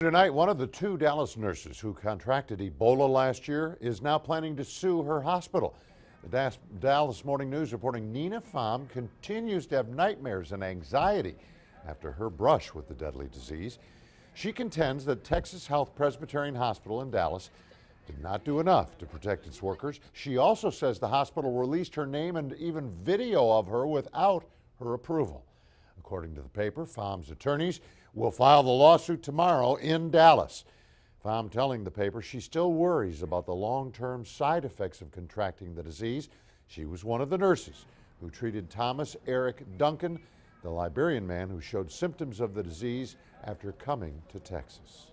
Tonight, one of the two Dallas nurses who contracted Ebola last year is now planning to sue her hospital. The Dallas Morning News reporting Nina Pham continues to have nightmares and anxiety after her brush with the deadly disease. She contends that Texas Health Presbyterian Hospital in Dallas did not do enough to protect its workers. She also says the hospital released her name and even video of her without her approval. According to the paper, Pham's attorneys will file the lawsuit tomorrow in Dallas. Pham telling the paper she still worries about the long-term side effects of contracting the disease. She was one of the nurses who treated Thomas Eric Duncan, the Liberian man who showed symptoms of the disease after coming to Texas.